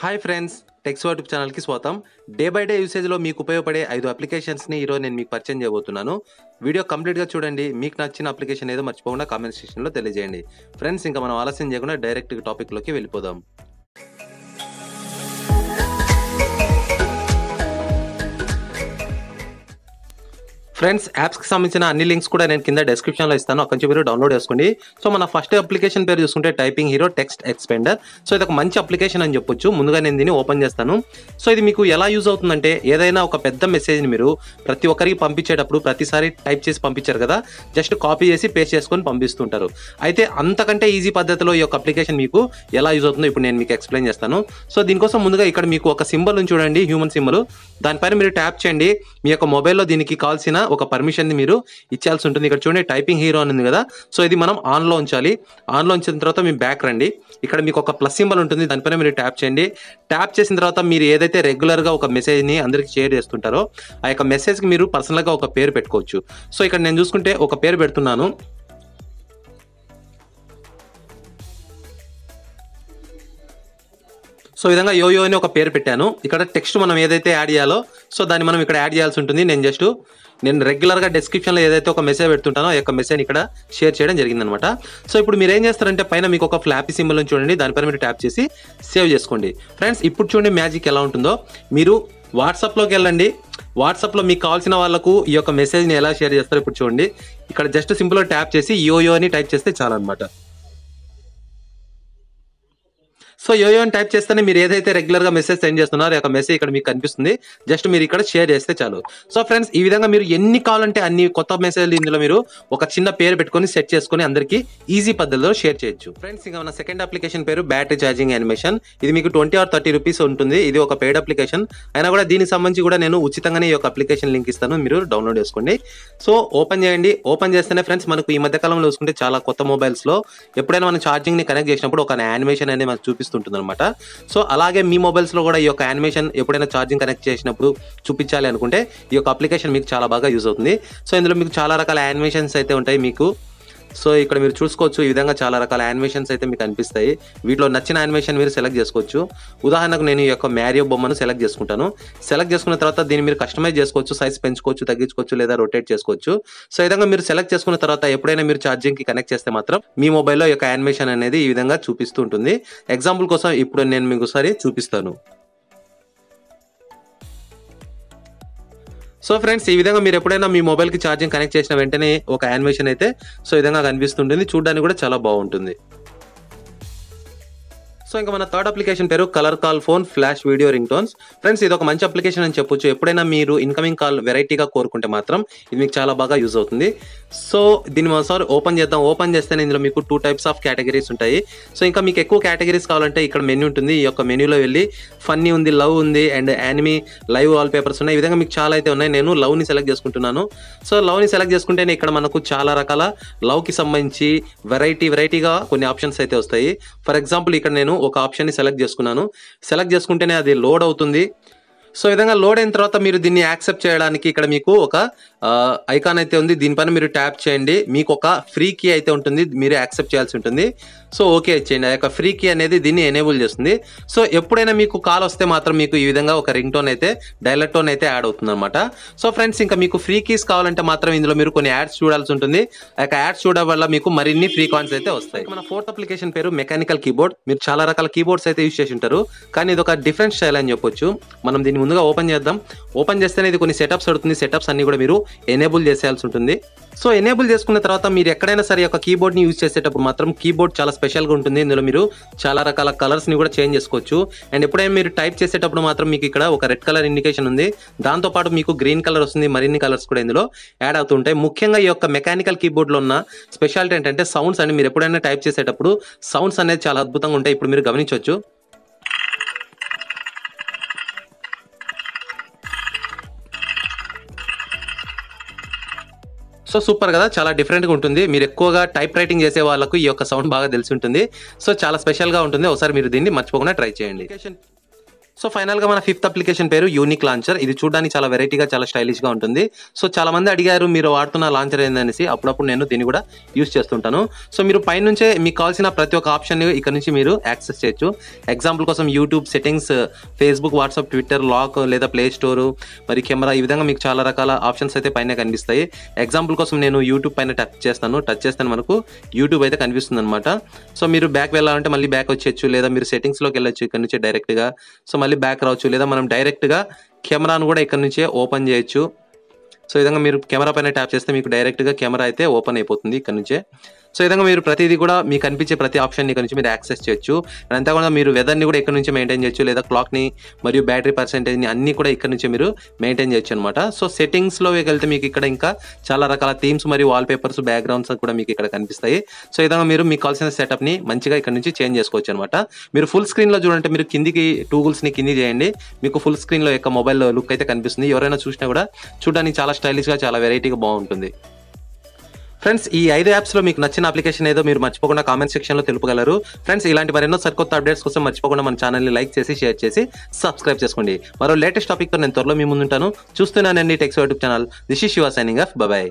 Hi friends techs YouTube ఛానల్కి స్వాతం day by day యూసేజ్లో మీకు ఉపయోగపడే ఐదు అప్లికేషన్స్ని ఈరోజు నేను మీకు పరిచయం చేయబోతున్నాను. వీడియో కంప్లీట్గా చూడండి. మీకు నచ్చిన అప్లికేషన్ ఏదో మర్చిపోకుండా కామెంట్ సెక్షన్లో తెలియజేయండి. ఫ్రెండ్స్ ఇంకా మనం ఆలస్యం చేయకుండా డైరెక్ట్గా టాపిక్లోకి వెళ్ళిపోదాం. ఫ్రెండ్స్ యాప్స్కి సంబంధించిన అన్ని లింక్స్ కూడా నేను కింద డిస్క్రిప్షన్లో ఇస్తాను. అక్కడి నుంచి మీరు డౌన్లోడ్ చేసుకోండి. సో మన ఫస్ట్ అప్లికేషన్ పేరు చూసుకుంటే typing hero text expander so ఇది ఒక మంచి అప్లికేషన్ అని చెప్పొచ్చు. ముందుగా నేను దీన్ని ఓపెన్ చేస్తాను. సో ఇది మీకు ఎలా యూజ్ అవుతుందంటే ఏదైనా ఒక పెద్ద మెసేజ్ని మీరు ప్రతి ఒక్కరికి పంపించేటప్పుడు ప్రతిసారి టైప్ చేసి పంపించారు కదా జస్ట్ కాపీ చేసి పేస్ట్ చేసుకొని పంపిస్తుంటారు. అయితే అంతకంటే ఈజీ పద్ధతిలో ఈ యొక్క అప్లికేషన్ మీకు ఎలా యూజ్ అవుతుందో ఇప్పుడు నేను మీకు ఎక్స్ప్లెయిన్ చేస్తాను. సో దీనికోసం ముందుగా ఇక్కడ మీకు ఒక సింబల్ చూడండి హ్యూమన్ సింబల్ దానిపైన మీరు ట్యాప్ చేయండి. మీ యొక్క మొబైల్లో దీనికి కావాల్సిన ఒక పర్మిషన్ మీరు ఇచ్చాల్సి ఉంటుంది ఇక్కడ చూడండి టైపింగ్ హీరో అని ఉంది కదా. సో ఇది మనం ఆన్లో ఉంచాలి. ఆన్లో ఉంచిన తర్వాత మీ బ్యాక్ రండి. ఇక్కడ మీకు ఒక ప్లస్ సింబల్ ఉంటుంది. దానిపైన మీరు ట్యాప్ చేయండి. ట్యాప్ చేసిన తర్వాత మీరు ఏదైతే రెగ్యులర్గా ఒక మెసేజ్ని అందరికి షేర్ చేస్తుంటారో ఆ యొక్క మెసేజ్కి మీరు పర్సనల్గా ఒక పేరు పెట్టుకోవచ్చు. సో ఇక్కడ నేను చూసుకుంటే ఒక పేరు పెడుతున్నాను. సో విధంగా యోయో అని ఒక పేరు పెట్టాను. ఇక్కడ టెక్స్ట్ మనం ఏదైతే యాడ్ చేయాలో సో దాన్ని మనం ఇక్కడ యాడ్ చేయాల్సి ఉంటుంది నేను జస్ట్ నేను రెగ్యులర్గా డిస్క్రిప్షన్లో ఏదైతే ఒక మెసేజ్ పెడుతుంటానో ఆ యొక్క మెసేజ్ ఇక్కడ షేర్ చేయడం జరిగిందనమాట సో ఇప్పుడు మీరు ఏం చేస్తారంటే పైన మీకు ఒక ఫ్లాపీ సింబల్ చూడండి. దానిపైన మీరు ట్యాప్ చేసి సేవ్ చేసుకోండి. ఫ్రెండ్స్ ఇప్పుడు చూడండి మ్యాజిక్ ఎలా ఉంటుందో. మీరు వాట్సాప్లోకి వెళ్ళండి. వాట్సాప్లో మీకు కావాల్సిన వాళ్ళకు ఈ యొక్క మెసేజ్ని ఎలా షేర్ చేస్తారో ఇప్పుడు చూడండి. ఇక్కడ జస్ట్ సింపుల్గా ట్యాప్ చేసి యోయో అని టైప్ చేస్తే చాలన్నమాట సో యోయో అని టైప్ చేస్తేనే మీరు ఏదైతే రెగ్యులర్గా మెసేజ్ సెండ్ చేస్తున్నారో ఒక యొక్క మెసేజ్ ఇక్కడ మీకు కనిపిస్తుంది. జస్ట్ మీరు ఇక్కడ షేర్ చేస్తే చాలు. సో ఫ్రెండ్స్ ఈ విధంగా మీరు ఎన్ని కావాలంటే అన్ని కొత్త మెసేజ్లు ఇందులో మీరు ఒక చిన్న పేరు పెట్టుకొని సెట్ చేసుకొని అందరికి ఈజీ పద్ధతిలో షేర్ చేయొచ్చు. ఫ్రెండ్స్ ఇంకా మన సెకండ్ అప్లికేషన్ పేరు బ్యాటరీ ఛార్జింగ్ యానిమేషన్ ఇది మీకు ట్వంటీ ఆర్ థర్టీ రూపీస్ ఉంటుంది. ఇది ఒక పెయిడ్ అప్లికేషన్ అయినా కూడా దీనికి సంబంధించి కూడా నేను ఉచితంగానే ఈ యొక్క అప్లికేషన్ లింక్ ఇస్తాను. మీరు డౌన్లోడ్ చేసుకోండి. సో ఓపెన్ చేయండి. ఓపెన్ చేస్తేనే ఫ్రెండ్స్ మనకు ఈ మధ్య కాలంలో చూసుకుంటే చాలా కొత్త మొబైల్స్లో ఎప్పుడైనా మనం ఛార్జింగ్ని కనెక్ట్ చేసినప్పుడు ఒక యానిమేషన్ అనేది మనకు చూపిస్తుంటుంది అనమాట సో అలాగే మీ మొబైల్స్లో కూడా ఈ యొక్క యానిమేషన్ ఎప్పుడైనా ఛార్జింగ్ కనెక్ట్ చేసినప్పుడు చూపించాలి అనుకుంటే ఈ యొక్క అప్లికేషన్ మీకు చాలా బాగా యూజ్ అవుతుంది. సో ఇందులో మీకు చాలా రకాల యానిమేషన్స్ అయితే ఉంటాయి మీకు. సో ఇక్కడ మీరు చూసుకోవచ్చు ఈ విధంగా చాలా రకాల యానిమేషన్స్ అయితే మీకు అనిపిస్తాయి. వీటిలో నచ్చిన యానిమేషన్ మీరు సెలెక్ట్ చేసుకోవచ్చు. ఉదాహరణకు నేను ఈ యొక్క మ్యారియో బొమ్మను సెలెక్ట్ చేసుకుంటాను. సెలెక్ట్ చేసుకున్న తర్వాత దీన్ని మీరు కస్టమైజ్ చేసుకోవచ్చు సైజ్ పెంచుకోవచ్చు తగ్గించుకోవచ్చు లేదా రొటేట్ చేసుకోవచ్చు. సో ఈ విధంగా మీరు సెలెక్ట్ చేసుకున్న తర్వాత ఎప్పుడైనా మీరు ఛార్జింగ్కి కనెక్ట్ చేస్తే మాత్రం మీ మొబైల్లో యొక్క యానిమేషన్ అనేది ఈ విధంగా చూపిస్తూ ఉంటుంది. ఎగ్జాంపుల్ కోసం ఇప్పుడు నేను మీకు ఒకసారి చూపిస్తాను. సో ఫ్రెండ్స్ ఈ విధంగా మీరు ఎప్పుడైనా మీ మొబైల్కి ఛార్జింగ్ కనెక్ట్ చేసిన వెంటనే ఒక యానిమేషన్ అయితే సో విధంగా కనిపిస్తుంటుంది. చూడడానికి కూడా చాలా బాగుంటుంది. సో ఇంకా మన థర్డ్ అప్లికేషన్ పేరు colour call phone flash video ringtones friends ఇది ఒక మంచి అప్లికేషన్ అని చెప్పొచ్చు. ఎప్పుడైనా మీరు ఇన్కమింగ్ కాల్ వెరైటీగా కోరుకుంటే మాత్రం ఇది మీకు చాలా బాగా యూజ్ అవుతుంది. సో దీన్ని ఒకసారి ఓపెన్ చేద్దాం. ఓపెన్ చేస్తే ఇందులో మీకు టూ టైప్స్ ఆఫ్ కేటగిరీస్ ఉంటాయి. సో ఇంకా మీకు ఎక్కువ కేటగిరీస్ కావాలంటే ఇక్కడ మెనూ ఉంటుంది. ఈ యొక్క మెన్యూలో వెళ్ళి ఫన్నీ ఉంది లవ్ ఉంది and anime live wallpapers ఉన్నాయి. ఈ విధంగా మీకు చాలా అయితే ఉన్నాయి. నేను లవ్ని సెలెక్ట్ చేసుకుంటున్నాను. సో లవ్ని సెలెక్ట్ చేసుకుంటేనే ఇక్కడ మనకు చాలా రకాల లవ్కి సంబంధించి వెరైటీ వెరైటీగా కొన్ని ఆప్షన్స్ అయితే వస్తాయి. ఫర్ ఎగ్జాంపుల్ ఇక్కడ నేను ఒక ఆప్షన్ని సెలెక్ట్ చేసుకున్నాను. సెలెక్ట్ చేసుకుంటేనే అది లోడ్ అవుతుంది. సో విధంగా లోడ్ అయిన తర్వాత మీరు దీన్ని యాక్సెప్ట్ చేయడానికి ఇక్కడ మీకు ఒక ఐకాన్ అయితే ఉంది. దీనిపైన మీరు ట్యాప్ చేయండి. మీకు ఒక ఫ్రీ కీ అయితే ఉంటుంది. మీరు యాక్సెప్ట్ చేయాల్సి ఉంటుంది. సో ఓకే చేయండి. ఆ యొక్క ఫ్రీ కీ అనేది దీన్ని ఎనేబుల్ చేస్తుంది. సో ఎప్పుడైనా మీకు కాల్ వస్తే మాత్రం మీకు ఈ విధంగా ఒక రింగ్ టోన్ అయితే డైలర్ టోన్ అయితే యాడ్ అవుతుంది అనమాట సో ఫ్రెండ్స్ ఇంకా మీకు ఫ్రీ కీస్ కావాలంటే మాత్రం ఇందులో మీరు కొన్ని యాడ్స్ చూడాల్సి ఉంటుంది. ఆ యొక్క యాడ్స్ చూడడం వల్ల మీకు మరిన్ని ఫ్రీ కాయిన్స్ అయితే వస్తాయి. మన ఫోర్త్ అప్లికేషన్ పేరు మెకానికల్ కీబోర్డ్. మీరు చాలా రకాల కీబోర్డ్స్ అయితే యూస్ చేసి ఉంటారు. కానీ ఇది ఒక డిఫరెంట్ స్టైల్ అని చెప్పొచ్చు. మనం దీన్ని ముందుగా ఓపెన్ చేద్దాం. ఓపెన్ చేస్తేనే ఇది కొన్ని సెటప్స్ పడుతుంది సెటప్స్ అన్ని కూడా మీరు ఎనేబుల్ చేసేయాల్సి ఉంటుంది. సో ఎనేబుల్ చేసుకున్న తర్వాత మీరు ఎక్కడైనా సరే ఒక కీబోర్డ్ని యూజ్ చేసేటప్పుడు మాత్రం కీబోర్డ్ చాలా స్పెషల్గా ఉంటుంది. ఇందులో మీరు చాలా రకాల కలర్స్ని కూడా చేంజ్ చేసుకోవచ్చు. అండ్ ఎప్పుడైనా మీరు టైప్ చేసేటప్పుడు మాత్రం మీకు ఇక్కడ ఒక రెడ్ కలర్ ఇండికేషన్ ఉంది. దాంతోపాటు మీకు గ్రీన్ కలర్ వస్తుంది. మరిన్ని కలర్స్ కూడా ఇందులో యాడ్ అవుతుంటాయి ముఖ్యంగా ఈ యొక్క మెకానికల్ కీబోర్డ్లో ఉన్న స్పెషాలిటీ ఏంటంటే సౌండ్స్ అండి మీరు ఎప్పుడైనా టైప్ చేసేటప్పుడు సౌండ్స్ అనేది చాలా అద్భుతంగా ఉంటాయి. ఇప్పుడు మీరు గమనించవచ్చు. సో సూపర్ కదా చాలా డిఫరెంట్గా ఉంటుంది. మీరు ఎక్కువగా టైప్ రైటింగ్ చేసే వాళ్ళకు ఈ యొక్క సౌండ్ బాగా తెలిసి ఉంటుంది. సో చాలా స్పెషల్గా ఉంటుంది. ఒకసారి మీరు దీన్ని మర్చిపోకుండా ట్రై చేయండి. సో ఫైనల్గా మన ఫిఫ్త్ అప్లికేషన్ పేరు యూనిక్ లాంచర్. ఇది చూడడానికి చాలా వెరైటీగా చాలా స్టైలిష్గా ఉంటుంది. సో చాలా మంది అడిగారు మీరు వాడుతున్న లాంచర్ ఏందనేసి? అప్పుడప్పుడు నేను దీన్ని కూడా యూస్ చేస్తుంటాను. సో మీరు పైనుంచే మీకు కావాల్సిన ప్రతి ఒక్క ఆప్షన్ ఇక్కడ నుంచి మీరు యాక్సెస్ చేయొచ్చు. ఎగ్జాంపుల్ కోసం YouTube settings Facebook WhatsApp Twitter lock లేదా ప్లే స్టోర్ మరి కెమెరా ఈ విధంగా మీకు చాలా రకాల ఆప్షన్స్ అయితే పైన కనిపిస్తాయి. ఎగ్జాంపుల్ కోసం నేను యూట్యూబ్ పైన టచ్ చేస్తాను. టచ్ చేస్తాను మనకు యూట్యూబ్ అయితే కనిపిస్తుంది అనమాట సో మీరు బ్యాక్ వెళ్ళాలంటే మళ్ళీ బ్యాక్ వచ్చేయచ్చు లేదా మీరు సెట్టింగ్స్లోకి వెళ్ళొచ్చు ఇక్కడ నుంచి డైరెక్ట్గా. సో మళ్ళీ బ్యాక్ రావచ్చు. లేదా మనం డైరెక్ట్గా కెమెరాను కూడా ఇక్కడ నుంచే ఓపెన్ చేయొచ్చు. సో విధంగా మీరు కెమెరా పైన ట్యాప్ చేస్తే మీకు డైరెక్ట్గా కెమెరా అయితే ఓపెన్ అయిపోతుంది ఇక్కడ నుంచే. సో ఈ విధంగా మీరు ప్రతిదీ కూడా మీకు కనిపించే ప్రతి ఆప్షన్ ఇక్కడ నుంచి మీరు యాక్సెస్ చేయొచ్చు. అంతేకాకుండా మీరు వెదర్ని కూడా ఇక్కడ నుంచి మెయింటైన్ చేయొచ్చు లేదా క్లాక్ని మరియు బ్యాటరీ పర్సెంటేజ్ని అన్ని కూడా ఇక్కడ నుంచి మీరు మెయింటైన్ చేయొచ్చు అనమాట సో సెట్టింగ్స్లో వెళ్తే మీకు ఇక్కడ ఇంకా చాలా రకాల థీమ్స్ మరియు వాల్ పేపర్స్ బ్యాక్గ్రౌండ్స్ కూడా మీకు ఇక్కడ కనిపిస్తాయి. సో ఈ విధంగా మీరు మీకు కావాల్సిన సెటప్ని మంచిగా ఇక్కడ నుంచి చేంజ్ చేసుకోవచ్చు అనమాట మీరు ఫుల్ స్క్రీన్లో చూడంటే మీరు కిందికి టూగుల్స్ని కింది చేయండి మీకు ఫుల్ స్క్రీన్లో యొక్క మొబైల్ లుక్ అయితే కనిపిస్తుంది. ఎవరైనా చూసినా కూడా చూడడానికి చాలా స్టైలిష్గా చాలా వెరైటీగా బాగుంటుంది. ఫ్రెండ్స్ ఈ ఐదు యాప్స్లో మీకు నచ్చిన అప్లికేషన్ ఏదో మీరు మర్చిపోకుండా కామెంట్ సెక్షన్లో తెలుపగలరు. ఫ్రెండ్స్ ఇలాంటి మరెన్నో సరికొత్త అప్డేట్స్ కోసం మర్చిపోకుండా మన ఛానల్ని లైక్ చేసి షేర్ చేసి సబ్స్క్రైబ్ చేసుకోండి. మరో లేటెస్ట్ టాపిక్తో నేను త్వరలో మీ ముందుంటాను. చూస్తున్నానండి techs YouTube channel this is your signing off bye